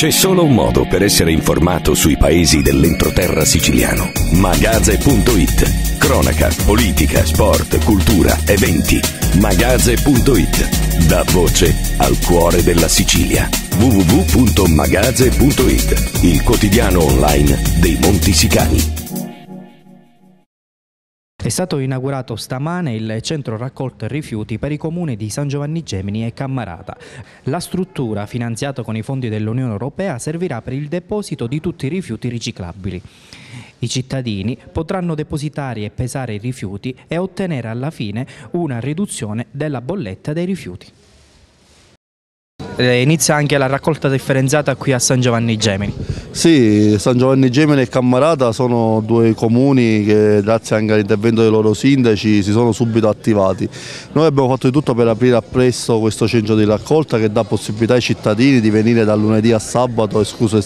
C'è solo un modo per essere informato sui paesi dell'entroterra siciliano. Magaze.it. Cronaca, politica, sport, cultura, eventi. Magaze.it. Dà voce al cuore della Sicilia. www.magaze.it. Il quotidiano online dei Monti Sicani. È stato inaugurato stamane il centro raccolta rifiuti per i comuni di San Giovanni Gemini e Cammarata. La struttura, finanziata con i fondi dell'Unione Europea, servirà per il deposito di tutti i rifiuti riciclabili. I cittadini potranno depositare e pesare i rifiuti e ottenere alla fine una riduzione della bolletta dei rifiuti. Eh, inizia anche la raccolta differenziata qui a San Giovanni Gemini. Sì, San Giovanni Gemini e Cammarata sono due comuni che grazie anche all'intervento dei loro sindaci si sono subito attivati. Noi abbiamo fatto di tutto per aprire a presto questo centro di raccolta che dà possibilità ai cittadini di venire dal lunedì a sabato, escluso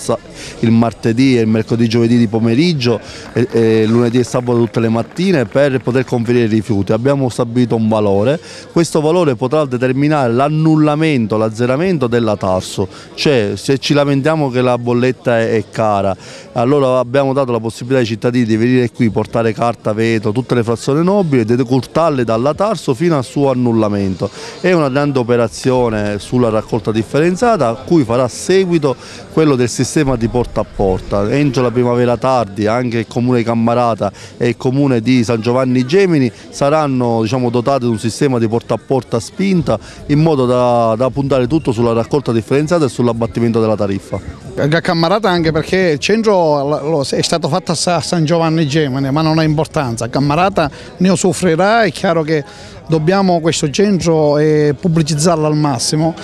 il martedì e il mercoledì giovedì di pomeriggio e, e lunedì e sabato tutte le mattine per poter conferire i rifiuti. Abbiamo stabilito un valore, questo valore potrà determinare l'annullamento, l'azzeramento della Tarso, cioè se ci lamentiamo che la bolletta è cara. Allora abbiamo dato la possibilità ai cittadini di venire qui, portare carta, vetro, tutte le frazioni nobili e decurtarle dalla Tarso fino al suo annullamento. È una grande operazione sulla raccolta differenziata a cui farà seguito quello del sistema di porta a porta. Entro la primavera tardi anche il comune di Cammarata e il comune di San Giovanni Gemini saranno diciamo, dotati di un sistema di porta a porta spinta in modo da, da puntare tutto sulla raccolta differenziata e sull'abbattimento della tariffa. A Cammarata anche perché il centro è stato fatto a San Giovanni Gemini ma non ha importanza, Cammarata ne usufruirà, è chiaro che dobbiamo questo centro pubblicizzarlo al massimo,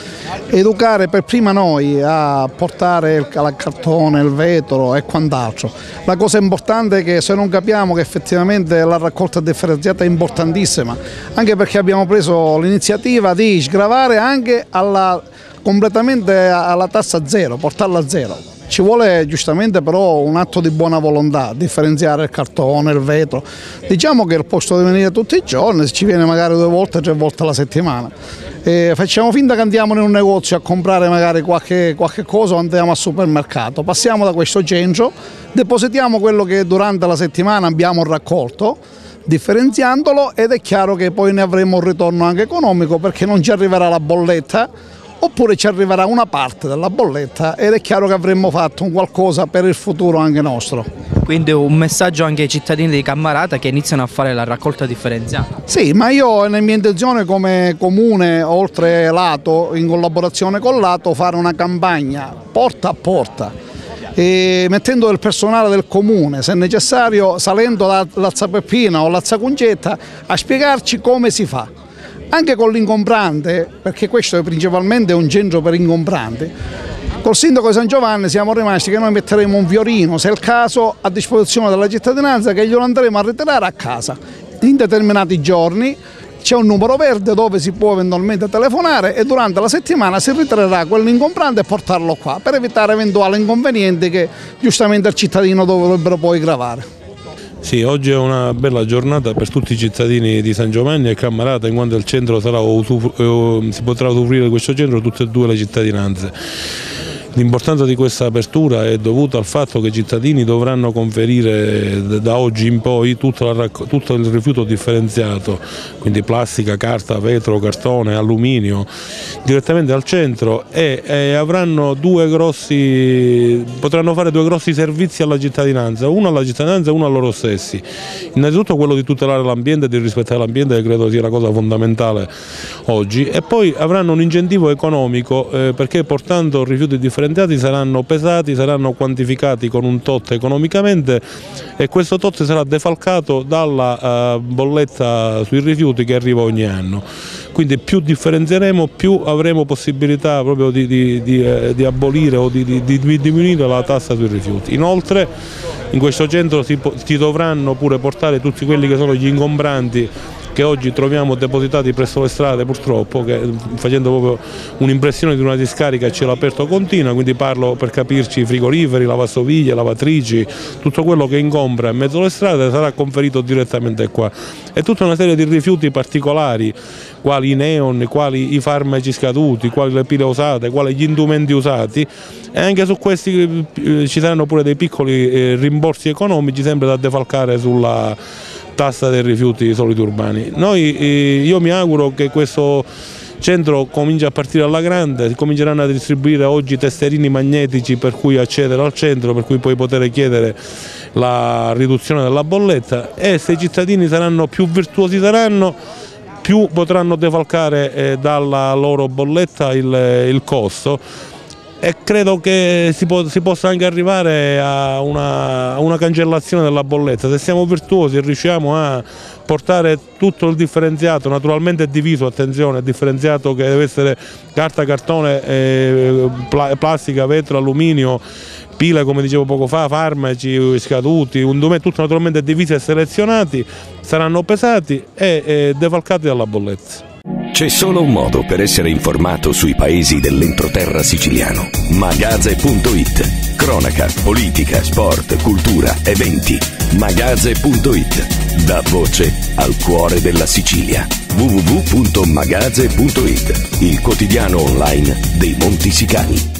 educare per prima noi a portare il cartone, il vetro e quant'altro. La cosa importante è che se non capiamo che effettivamente la raccolta differenziata è importantissima, anche perché abbiamo preso l'iniziativa di sgravare anche alla, completamente alla tassa zero, portarla a zero. Ci vuole giustamente però un atto di buona volontà, differenziare il cartone, il vetro. Diciamo che al posto di venire tutti i giorni, ci viene magari due volte, tre volte alla settimana. E facciamo finta che andiamo in un negozio a comprare magari qualche, qualche cosa o andiamo al supermercato. Passiamo da questo centro, depositiamo quello che durante la settimana abbiamo raccolto differenziandolo ed è chiaro che poi ne avremo un ritorno anche economico perché non ci arriverà la bolletta oppure ci arriverà una parte della bolletta ed è chiaro che avremmo fatto un qualcosa per il futuro anche nostro. Quindi un messaggio anche ai cittadini di Cammarata che iniziano a fare la raccolta differenziata. Sì, ma io nella mia intenzione come comune, oltre Lato, in collaborazione con Lato, fare una campagna porta a porta e mettendo del personale del comune, se necessario salendo da Lazza Peppina o Lazza Cungetta a spiegarci come si fa anche con l'ingombrante, perché questo è principalmente un centro per ingombranti, col sindaco di San Giovanni siamo rimasti che noi metteremo un violino, se è il caso, a disposizione della cittadinanza che glielo andremo a ritirare a casa in determinati giorni c'è un numero verde dove si può eventualmente telefonare e durante la settimana si ritirerà quell'ingombrante e portarlo qua per evitare eventuali inconvenienti che giustamente il cittadino dovrebbero poi gravare. Sì, oggi è una bella giornata per tutti i cittadini di San Giovanni e Cammarata in quanto sarà, si potrà usufruire di questo centro tutte e due le cittadinanze. L'importanza di questa apertura è dovuta al fatto che i cittadini dovranno conferire da oggi in poi tutto, il rifiuto differenziato, quindi plastica, carta, vetro, cartone, alluminio, direttamente al centro e, e grossi, potranno fare due grossi servizi alla cittadinanza, uno alla cittadinanza e uno a loro stessi. Innanzitutto quello di tutelare l'ambiente e di rispettare l'ambiente che credo sia la cosa fondamentale oggi e poi avranno un incentivo economico eh, perché portando rifiuti differenziati differenziati saranno pesati, saranno quantificati con un tot economicamente e questo tot sarà defalcato dalla uh, bolletta sui rifiuti che arriva ogni anno. Quindi più differenzieremo più avremo possibilità proprio di, di, di, eh, di abolire o di, diminuire la tassa sui rifiuti. Inoltre in questo centro si, si dovranno pure portare tutti quelli che sono gli ingombranti che oggi troviamo depositati presso le strade purtroppo, che, facendo proprio un'impressione di una discarica a cielo aperto continua, quindi parlo per capirci frigoriferi, lavastoviglie, lavatrici, tutto quello che ingombra in mezzo alle strade sarà conferito direttamente qua. E tutta una serie di rifiuti particolari, quali i neon, quali i farmaci scaduti, quali le pile usate, quali gli indumenti usati e anche su questi eh, ci saranno pure dei piccoli eh, rimborsi economici sempre da defalcare sulla tassa dei rifiuti soliti urbani. Noi, eh, io mi auguro che questo centro comincia a partire alla grande, cominceranno a distribuire oggi tesserini magnetici per cui accedere al centro, per cui poi poter chiedere la riduzione della bolletta e se i cittadini saranno più virtuosi saranno più potranno defalcare eh, dalla loro bolletta il, il costo e credo che si, po si, possa anche arrivare a una, a una, cancellazione della bolletta. Se siamo virtuosi e riusciamo a portare tutto il differenziato, naturalmente diviso, attenzione, differenziato che deve essere carta, cartone, eh, pla plastica, vetro, alluminio, pile come dicevo poco fa, farmaci scaduti, un tutto naturalmente divisi e selezionati, saranno pesati e, e defalcati dalla bolletta. C'è solo un modo per essere informato sui paesi dell'entroterra siciliano. Magaze.it. Cronaca, politica, sport, cultura, eventi. Magaze.it. Da voce al cuore della Sicilia. www.magaze.it. Il quotidiano online dei Monti Sicani.